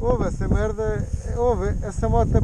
Ouve essa merda. Ouve essa moto